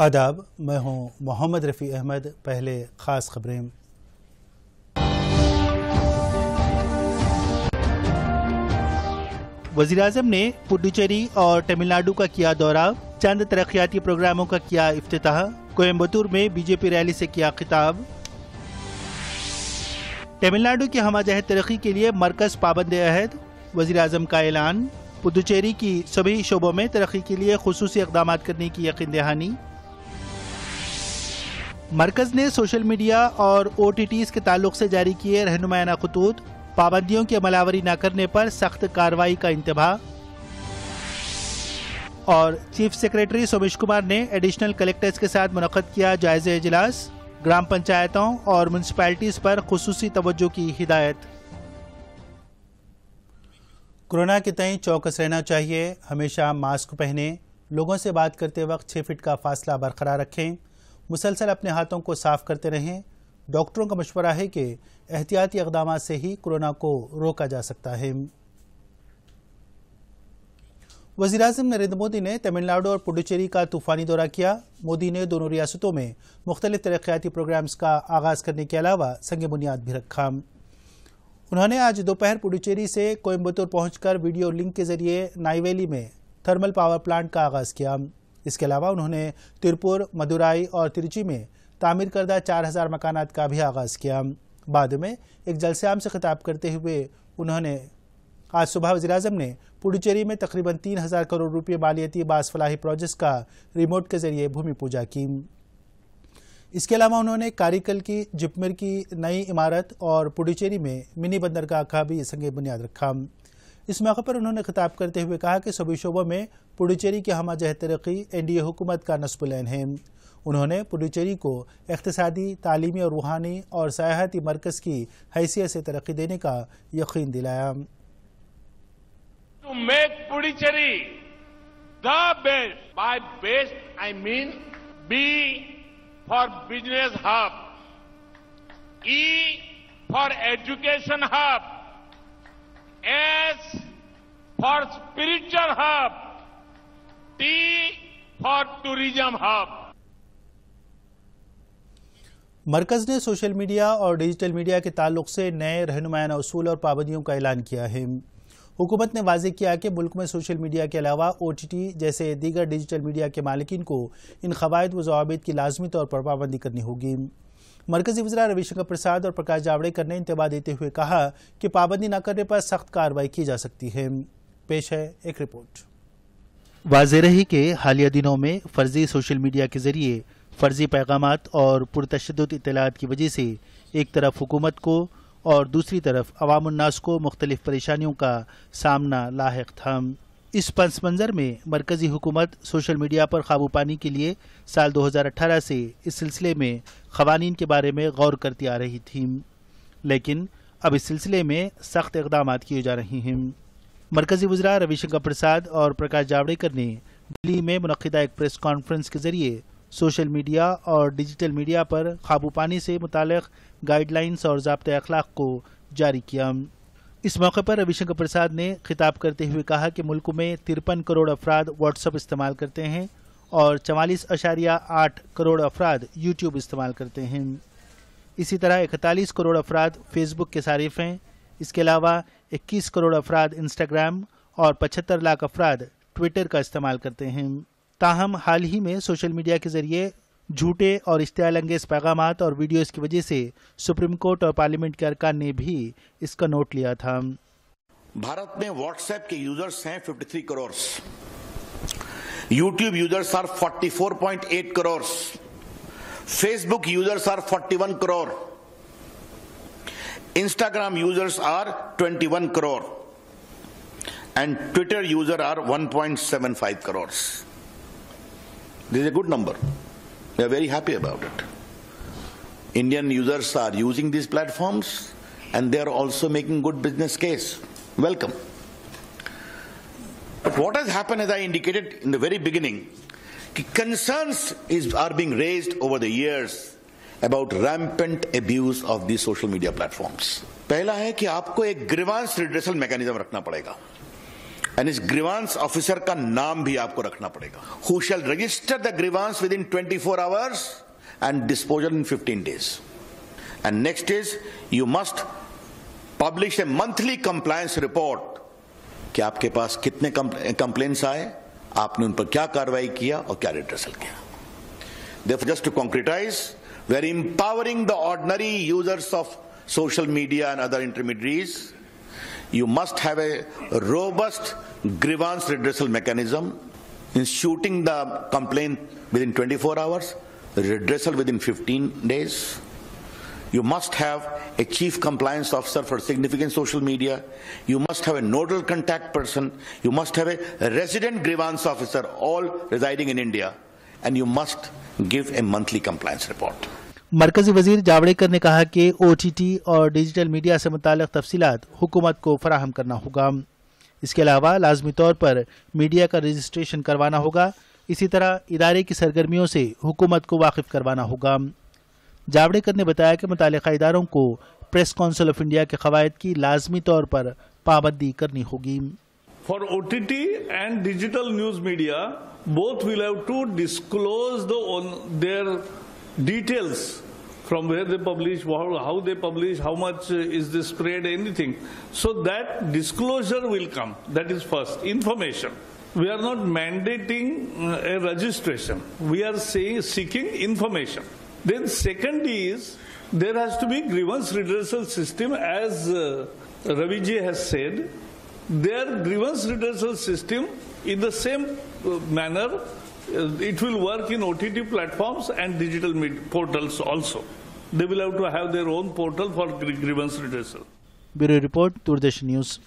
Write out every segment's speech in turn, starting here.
आदाब, मैं हूँ मोहम्मद रफ़ी अहमद, पहले ख़ास खबरें। वज़ीर अजम ने पुडुचेरी और तमिलनाडु का किया दौरा। चंद तरक्याती प्रोग्रामों का किया इफ्तिताह। कोयम्बतूर में बीजेपी रैली से किया खिताब। तमिलनाडु की हमाजहत तरक्की के लिए मरकज पाबंद अहद वज़ीर अजम का ऐलान। पुदुचेरी की सभी शोबों में तरक्की के लिए खसूस इकदाम करने की यकीन दहानी। मरकज ने सोशल मीडिया और ओ के ताल्लुक से जारी किए रहनुमाना खतूत, पाबंदियों की अमलावरी न करने पर सख्त कार्रवाई का इंतबा। और चीफ सेक्रेटरी सोमेश कुमार ने एडिशनल कलेक्टर्स के साथ मुनद किया जायजा इजलास, ग्राम पंचायतों और म्यूनसिपैलिटीज पर खसूसी तवज्जो की हिदायत। कोरोना के तय चौकस रहना चाहिए, हमेशा मास्क पहने, लोगों से बात करते वक्त छः फीट का फासला बरकरार रखें। मुसलसल अपने हाथों को साफ़ करते रहें। डॉक्टरों का मशवरा है कि एहतियाती इकदाम से ही कोरोना को रोका जा सकता है। वज़ीर अजम नरेंद्र मोदी ने तमिलनाडु और पुडुचेरी का तूफानी दौरा किया। मोदी ने दोनों रियासतों में मुख्तलिफ़ तरक्याती प्रोग्राम्स का आगाज़ करने के अलावा संग बुनियाद भी रखा। उन्होंने आज दोपहर पुडुचेरी से कोयम्बतूर पहुंचकर वीडियो लिंक के ज़रिए नाईवेली में थर्मल पावर प्लांट का आगाज़ किया। इसके अलावा उन्होंने तिरपुर, मदुराई और तिरुचि में तामीर करदा चार हज़ार मकानात का भी आगाज़ किया। बाद में एक जलसेआम से खिताब करते हुए उन्होंने आज सुबह वजी अजम ने पुडुचेरी में तकरीबन तीन हज़ार करोड़ रुपये मालियती बास फलाही का रिमोट के ज़रिए भूमि पूजा की। इसके अलावा उन्होंने कारिकल की, जिपमिर की नई इमारत और पुडुचेरी में मिनी बंदरगाह का भी संग बुनियाद रखा। इस मौके पर उन्होंने खिताब करते हुए कहा कि सभी शोबों में पुडुचेरी की हम जहत तरक्की एनडीए हुकूमत का नस्बुलैन है। उन्होंने पुडुचेरी को इकतसादी तालीमी और रूहानी और सयाहती मरकज की हैसियत से तरक्की देने का यकीन दिलाया। For business hub, E for education hub, S for spiritual hub, T for tourism hub. मरकज ने सोशल मीडिया और डिजिटल मीडिया के ताल्लुक से नए रहनुमाना असूल और पाबंदियों का ऐलान किया है हुकूमत ने वाजे किया कि मुल्क में सोशल मीडिया के अलावा ओ टी टी जैसे दीगर डिजिटल मीडिया के मालिकीन को इन कवायद व जवाब की लाजमी तौर पर पाबंदी करनी होगी मरकजी वजरा रविशंकर प्रसाद और प्रकाश जावड़ेकर ने इंतबा देते हुए कहा कि पाबंदी न करने पर सख्त कार्रवाई की जा सकती है। पेश है एक रिपोर्ट। वाजे रही के हालिया दिनों में फर्जी सोशल मीडिया के ज़रिए फर्जी पैगाम और पुरतशद इतलात की वजह से एक तरफ़ हुकूमत को और दूसरी तरफ़ अवामनास को मुख्तलिफ़ परेशानियों का सामना लाक था। इस पस मंज़र में मरकज़ी हुकूमत सोशल मीडिया पर काबू पाने के लिए साल 2018 से इस सिलसिले में खवानीन के बारे में गौर करती आ रही थी। लेकिन अब इस सिलसिले में सख्त इकदाम किए जा रहे हैं। मरकज़ी वजरा रविशंकर प्रसाद और प्रकाश जावड़ेकर ने दिल्ली में मनदा एक प्रेस कॉन्फ्रेंस के ज़रिए सोशल मीडिया और डिजिटल मीडिया पर काबू पाने से मुतल गाइडलाइंस और जबत अखलाक को जारी किया। इस मौके पर रविशंकर प्रसाद ने खिताब करते हुए कहा कि मुल्क में तिरपन करोड़ अफराद व्हाट्सअप इस्तेमाल करते हैं और चवालीस अशारिया आठ करोड़ अफराद यूट्यूब इस्तेमाल करते हैं। इसी तरह इकतालीस करोड़ अफराद फेसबुक के सारिफ हैं। इसके अलावा इक्कीस करोड़ अफराद इंस्टाग्राम और पचहत्तर लाख अफराद ट्विटर का इस्तेमाल करते हैं। ताहम हाल ही में सोशल मीडिया के ज़रिए झूठे और इश्तियाल अंगेज पैगाम और वीडियोस की वजह से सुप्रीम कोर्ट और पार्लियामेंट के अरकान ने भी इसका नोट लिया था। भारत में व्हाट्सएप के यूज़र्स हैं 53 crore YouTube users are 44.8 crore Facebook users are 41 crore Instagram users are 21 crore and Twitter user are 1.75 crore is a good number. We are very happy about it. Indian users are using these platforms and they are also making good business case. Welcome. But what has happened, as I indicated in the very beginning, concerns is, are being raised over the years about rampant abuse of these social media platforms. पहला है कि आपको एक grievance redressal mechanism रखना पड़ेगा and इस grievance officer का नाम भी आपको रखना पड़ेगा। Who shall register the grievance within 24 hours and disposal in 15 days and next is you must publish a monthly compliance report कि आपके पास कितने कंप्लेन्स आए आपने उन पर क्या कार्रवाई किया और क्या रिड्रेसल किया। Just to concretize, we are empowering the ordinary users of social media and other intermediaries. You must have a robust grievance redressal mechanism, instituting the complaint within 24 hours, redressal within 15 days. You must have a chief compliance officer for significant social media. You must have a nodal contact person. You must have a resident grievance officer, all residing in India. And you must give a monthly compliance report. मरकजी वज़ीर जावड़ेकर ने कहा कि O T T और digital media से मुतल तफसीत हुकूमत को फराहम करना होगा। इसके अलावा लाजमी तौर पर मीडिया का रजिस्ट्रेशन करवाना होगा। इसी तरह इदारे की सरगर्मियों से हुकूमत को वाकिफ करवाना होगा। जावड़ेकर ने बताया कि मुतल इदारों को प्रेस काउंसिल ऑफ़ इंडिया के कवायद की लाजमी तौर पर पाबंदी करनी होगी। For OTT and digital news media, both will have to disclose details from where they publish, how, they publish, how much is this spread, anything. So that disclosure will come. That is first. Information. We are not mandating uh, a registration. We are saying, seeking information. Then second is there has to be grievance redressal system as uh, Raviji has said. Their grievance redressal system in the same uh, manner it will work in OTT platforms and digital portals also. They will have to have their own portal for grievance redressal. Bureau report Doordarshan news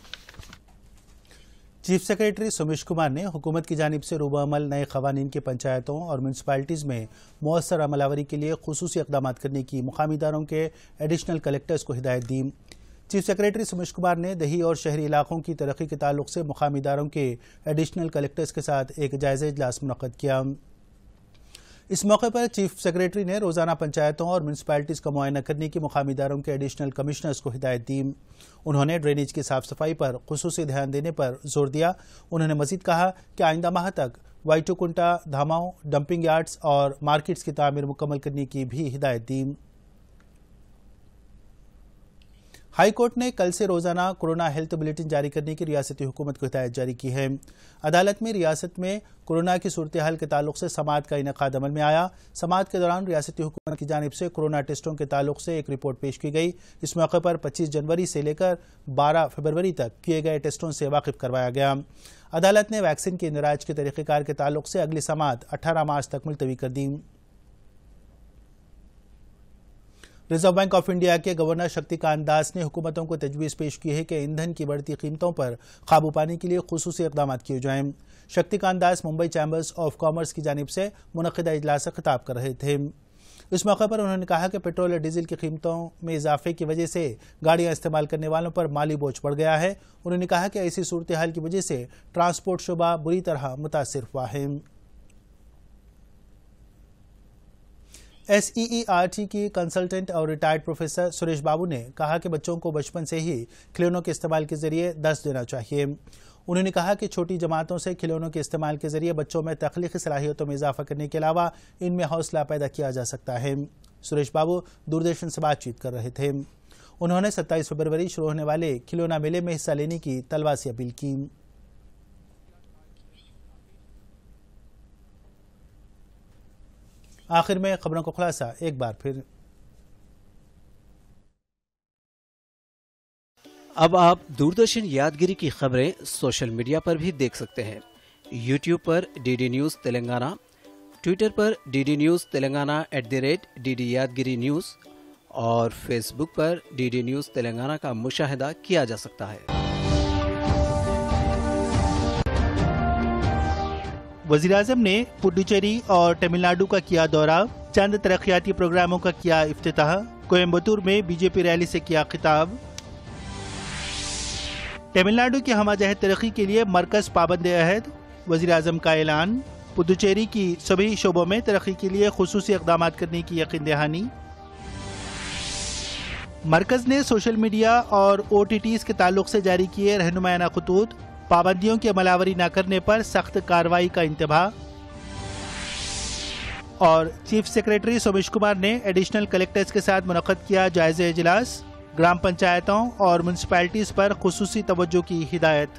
chief secretary Sumesh Kumar ने हुकूमत की जानब से रूबामल नए कवानीन के पंचायतों और म्यूनसिपालिटीज़ में मौसर अमलावरी के लिए खसूस इकदाम करने की मुकामी इदारों के एडिशनल कलेक्टर्स को हिदायत दी चीफ सेक्रेटरी सुमेश कुमार ने दही और शहरी इलाकों की तरक्की के ताल्लुक से मुकामी इदारों के एडिशनल कलेक्टर्स के साथ एक जायजा इजलास मुनद किया। इस मौके पर चीफ सेक्रेटरी ने रोज़ाना पंचायतों और म्यूनसिपैलिटीज़ का मुआयना करने की मुकामी इदारों के एडिशनल कमिश्नर्स को हिदायत दी। उन्होंने ड्रेनेज की साफ़ सफ़ाई पर खसूस ध्यान देने पर ज़ोर दिया। उन्होंने मजीद कहा कि आइंदा माह तक वाइटोकुंटा धामाओं डंपिंग यार्ड्स और मार्केट्स की तामीर मुकम्मल करने की भी हिदायत दी। हाई कोर्ट ने कल से रोज़ाना कोरोना हेल्थ बुलेटिन जारी करने की रियासती हुकूमत को हिदायत जारी की है। अदालत में रियासत में कोरोना की सूरत हाल के ताल्लुक से समात का इनका अमल में आया। समात के दौरान रियासती हुकूमत की जानब से कोरोना टेस्टों के ताल्लुक से एक रिपोर्ट पेश की गई। इस मौके पर पच्चीस जनवरी से लेकर बारह फरवरी तक किए गए टेस्टों से वाकिफ करवाया गया। अदालत ने वैक्सीन के इंदराज के तरीक़ेकार के ताल्लुक से अगली समात अठारह मार्च तक मुलतवी कर दी। रिज़र्व बैंक ऑफ़ इंडिया के गवर्नर शक्तिकांत दास ने हुकूमतों को तजवीज़ पेश की है कि ईंधन की बढ़ती कीमतों पर काबू पाने के लिए खसूस इकदाम किए जाएँ। Shaktikanta Das Mumbai chambers of commerce की जानब से मुनदा इजलास खिताब कर रहे थे। इस मौके पर उन्होंने कहा कि पेट्रोल और डीजल की कीमतों में इजाफे की वजह से गाड़ियाँ इस्तेमाल करने वालों पर माली बोझ बढ़ गया है। उन्होंने कहा कि ऐसी सूरत हाल की वजह से ट्रांसपोर्ट शुबा बुरी तरह मुतासर हुआ है। एसईईआरटी की कंसल्टेंट और रिटायर्ड प्रोफेसर सुरेश बाबू ने कहा कि बच्चों को बचपन से ही खिलौनों के इस्तेमाल के ज़रिए दस देना चाहिए। उन्होंने कहा कि छोटी जमातों से खिलौनों के इस्तेमाल के ज़रिए बच्चों में तख्लीकी सलाहियतों में इजाफा करने के अलावा इनमें हौसला पैदा किया जा सकता है। सुरेश बाबू दूरदर्शन से बातचीत कर रहे थे। उन्होंने सत्ताईस फरवरी शुरू होने वाले खिलौना मेले में हिस्सा लेने की तलवा से अपील की। आखिर में खबरों का खुलासा, एक बार फिर। अब आप दूरदर्शन यादगिरी की खबरें सोशल मीडिया पर भी देख सकते हैं। यूट्यूब पर डीडी न्यूज़ तेलंगाना ट्विटर पर DD news Telangana at the rate D D Yadagiri news और फेसबुक पर डीडी न्यूज़ तेलंगाना का मुशाहिदा किया जा सकता है। वज़ीर अजम ने पुडुचेरी और तमिलनाडु का किया दौरा। चंद तरक्याती प्रोग्रामों का किया अफ्ताह कोयम्बतूर में बीजेपी रैली से किया खिताब। तमिलनाडु की हमाजहत तरक्की के लिए मरकज पाबंद अहद वज़ीर अजम का ऐलान। पुदुचेरी की सभी शोबों में तरक्की के लिए खसूस इकदाम करने की यकीन दहानी। मरकज ने सोशल मीडिया और ओ टी टीज़ के ताल्लुक से जारी किए रहनुमाना खतूत। पाबंदियों की अमलावरी न करने पर सख्त कार्रवाई का इंतबाह और चीफ सेक्रेटरी सोमेश कुमार ने एडिशनल कलेक्टर्स के साथ मुनद किया जायजे इजलास, ग्राम पंचायतों और म्यूनसिपैलिटीज पर खसूसी तवज्जो की हिदायत।